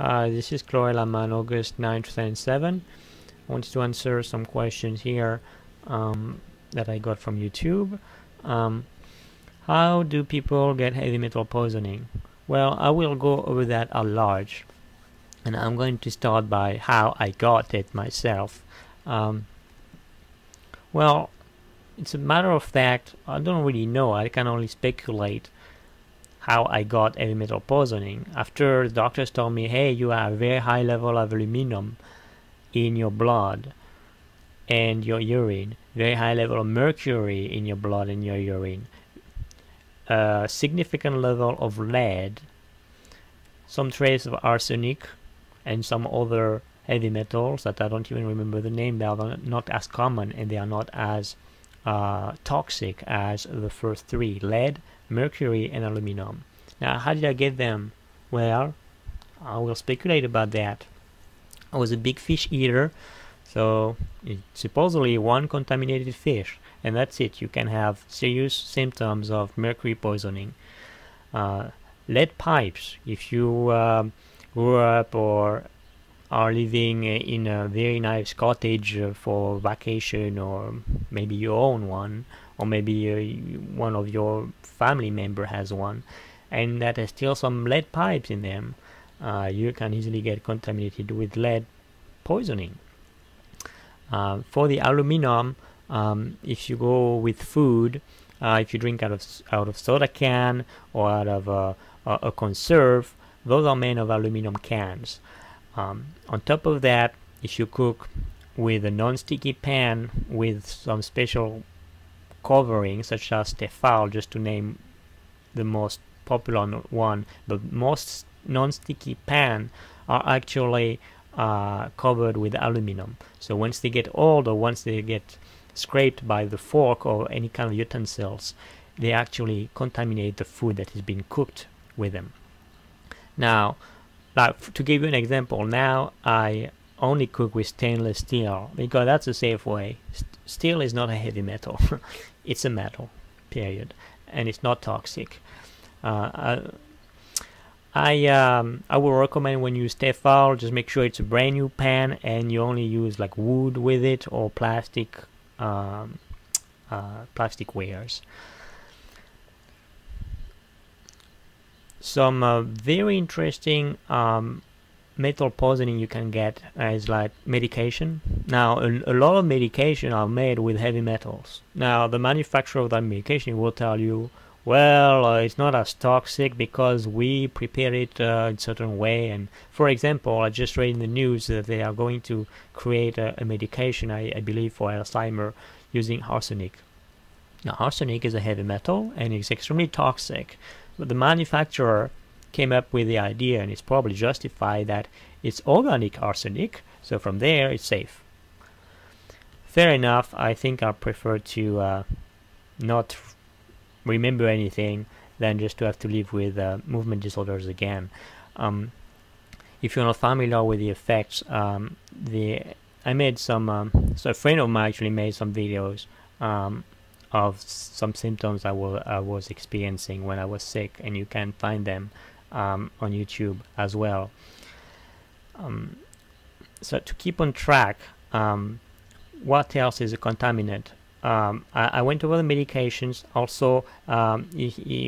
Uh, this is Chloe Laman, August 9, 2007. I want to answer some questions here um, that I got from YouTube. Um, how do people get heavy metal poisoning? Well, I will go over that at large. And I'm going to start by how I got it myself. Um, well, it's a matter of fact, I don't really know. I can only speculate how I got heavy metal poisoning. After the doctors told me, hey, you have a very high level of aluminum in your blood and your urine, very high level of mercury in your blood and your urine, a significant level of lead, some trace of arsenic, and some other heavy metals that I don't even remember the name. They are not as common and they are not as uh, toxic as the first three lead, mercury, and aluminum. Now, how did I get them? Well, I will speculate about that. I was a big fish eater, so supposedly one contaminated fish, and that's it. You can have serious symptoms of mercury poisoning. Uh, lead pipes, if you um, grew up or are living in a very nice cottage uh, for vacation or maybe you own one or maybe uh, one of your family member has one and that has still some lead pipes in them. Uh, you can easily get contaminated with lead poisoning. Uh, for the aluminum um, if you go with food uh, if you drink out of out of soda can or out of a, a, a conserve those are made of aluminum cans um, on top of that, if you cook with a non-sticky pan with some special covering such as Tefal, just to name the most popular one, the most non-sticky pan are actually uh, covered with aluminum. So once they get old or once they get scraped by the fork or any kind of utensils, they actually contaminate the food that is being cooked with them. Now, like to give you an example, now I only cook with stainless steel because that's a safe way. St steel is not a heavy metal; it's a metal, period, and it's not toxic. Uh, I I, um, I would recommend when you use Tefal, just make sure it's a brand new pan and you only use like wood with it or plastic um, uh, plastic wares. Some uh, very interesting um, metal poisoning you can get is like medication. Now, a, a, lot of medication are made with heavy metals. Now, the manufacturer of that medication will tell you, well, uh, it's not as toxic because we prepare it uh, in certain way. And for example, I just read in the news that they are going to create a, a medication, I, I believe, for Alzheimer using arsenic. Now, arsenic is a heavy metal and it's extremely toxic. But the manufacturer came up with the idea, and it's probably justified, that it's organic arsenic, so from there it's safe. Fair enough, I think I prefer to uh, not remember anything than just to have to live with uh, movement disorders again. Um, if you're not familiar with the effects, um, the I made some. Um, so a friend of mine actually made some videos um, of some symptoms I, I was experiencing when I was sick, and you can find them um, on YouTube as well. Um, so to keep on track, um, what else is a contaminant? Um, I, I, went over the medications. Also, um,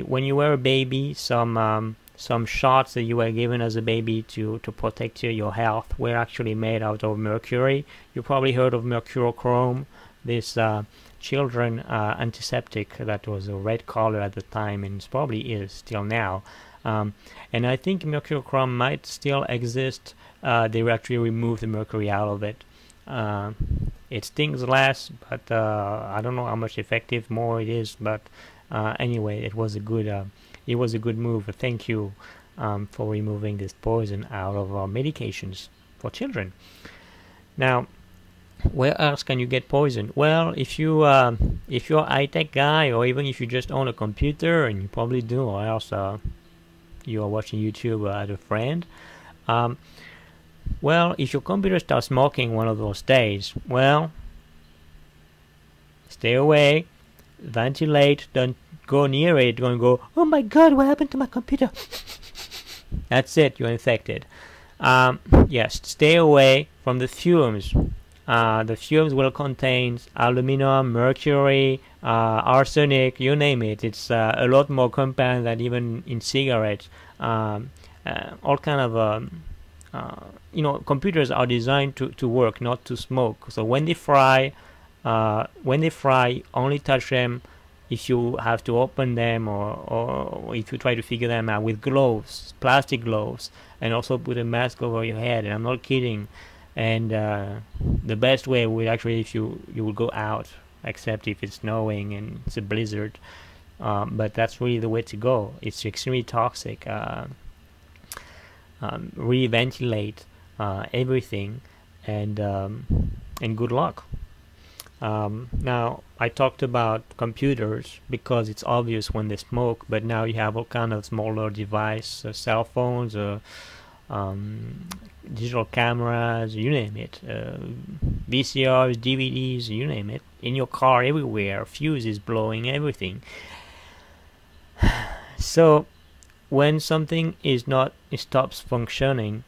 when you were a baby, some um, some shots that you were given as a baby to, to protect your health were actually made out of mercury. You probably heard of mercurochrome, this uh, children uh, antiseptic that was a red color at the time and probably is still now. Um, and I think mercurochrome might still exist. Uh, they actually removed the mercury out of it. Uh, it stings less, but uh, I don't know how much effective more it is. But uh, anyway, it was a good it was a good move. Thank you um, for removing this poison out of our medications for children. Now, where else can you get poisoned? Well, if you uh, if you're a high-tech guy, or even if you just own a computer, and you probably do, or else uh, you are watching YouTube uh, at a friend. Um, well, if your computer starts smoking one of those days, well, stay away, ventilate, don't go near it, don't go, oh my god, what happened to my computer? That's it, you're infected. um, yes, stay away from the fumes. Uh, the fumes will contain aluminum, mercury, uh, arsenic, you name it. It's uh, a lot more compound than even in cigarettes. Um, uh, all kind of um, uh, you know computers are designed to, to work, not to smoke. So when they fry, uh, when they fry, only touch them if you have to open them or, or if you try to figure them out with gloves, plastic gloves, and also put a mask over your head. And I'm not kidding. And uh, the best way would actually if you you would go out, except if it's snowing and it's a blizzard. Um, but that's really the way to go. It's extremely toxic. Uh, um, really ventilate uh, everything, and um, and good luck. Um, now I talked about computers because it's obvious when they smoke, but now you have all kind of smaller device, uh, cell phones, uh, um, digital cameras, you name it, uh, VCRs, DVDs, you name it, in your car, everywhere, fuses blowing, everything. so when something is not it stops functioning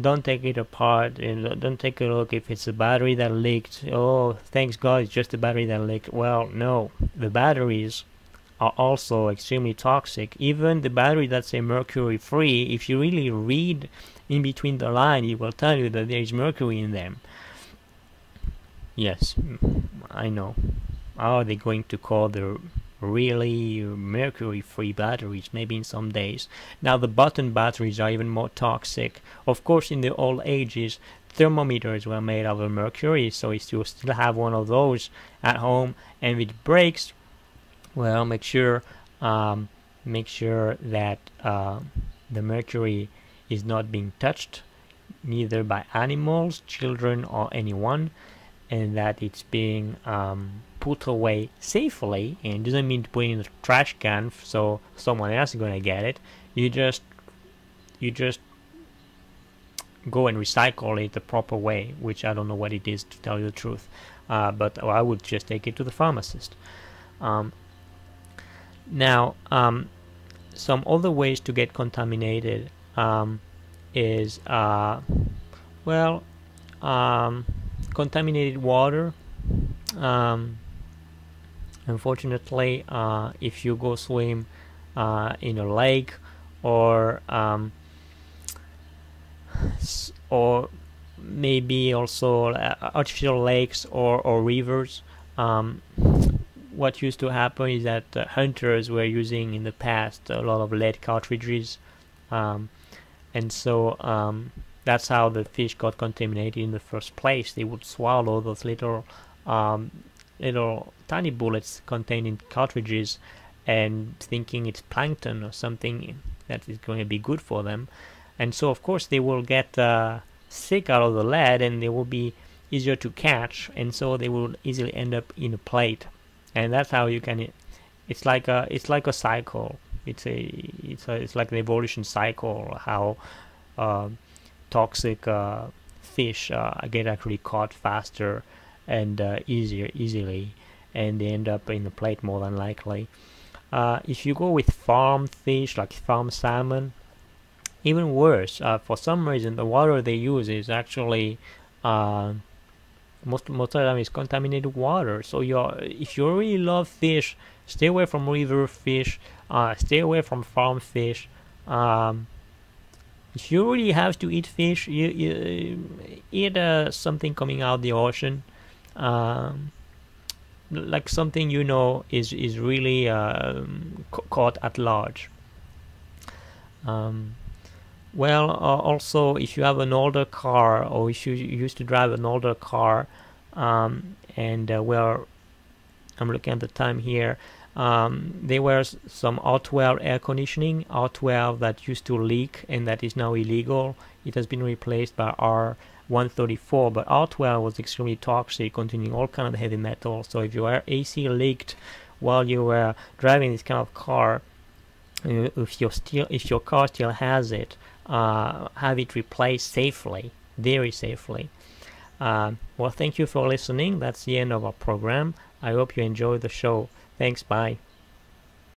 don't take it apart and don't take a look if it's a battery that leaked oh thanks god it's just a battery that leaked well no the batteries are also extremely toxic. Even the battery that's a mercury free if you really read in between the line it will tell you that there is mercury in them. Yes i know. How are they going to call the really mercury free batteries? Maybe in some days. Now the button batteries are even more toxic. Of course in the old ages thermometers were made out of mercury so if you still have one of those at home and it breaks well make sure um, make sure that uh, the mercury is not being touched neither by animals children or anyone and that it's being um, put away safely and doesn't mean to put it in the trash can so someone else is gonna get it. You just you just go and recycle it the proper way which I don't know what it is to tell you the truth. Uh, but I would just take it to the pharmacist. Um, now um, some other ways to get contaminated um, is uh, well um, contaminated water um, unfortunately uh, if you go swim uh, in a lake or um, or maybe also uh, artificial lakes or, or rivers um, what used to happen is that hunters were using in the past a lot of lead cartridges um, and so um, that's how the fish got contaminated in the first place they would swallow those little um, little tiny bullets contained in cartridges and thinking it's plankton or something that is going to be good for them. And so, of course, they will get uh, sick out of the lead and they will be easier to catch, and so they will easily end up in a plate. And that's how you can. It's like a it's like a cycle. It's a it's a, it's like an evolution cycle. How uh, toxic uh, fish uh, get actually caught faster and uh, easier easily and they end up in the plate more than likely uh, if you go with farm fish like farm salmon even worse uh, for some reason the water they use is actually most most of them is contaminated water. So you if you really love fish stay away from river fish uh, stay away from farm fish. Um, if you really have to eat fish you, you eat uh, something coming out the ocean. Um, like something you know is is really um, caught at large. Well, uh, also if you have an older car or if you used to drive an older car, um, and uh, well, I'm looking at the time here. Um, there was some R12 air conditioning, R12 that used to leak and that is now illegal. It has been replaced by R 134 but R12 was extremely toxic containing all kind of heavy metal so if your AC leaked while you were driving this kind of car uh, if your still if your car still has it uh, have it replaced safely very safely. Uh, well thank you for listening. That's the end of our program. I hope you enjoyed the show. Thanks. Bye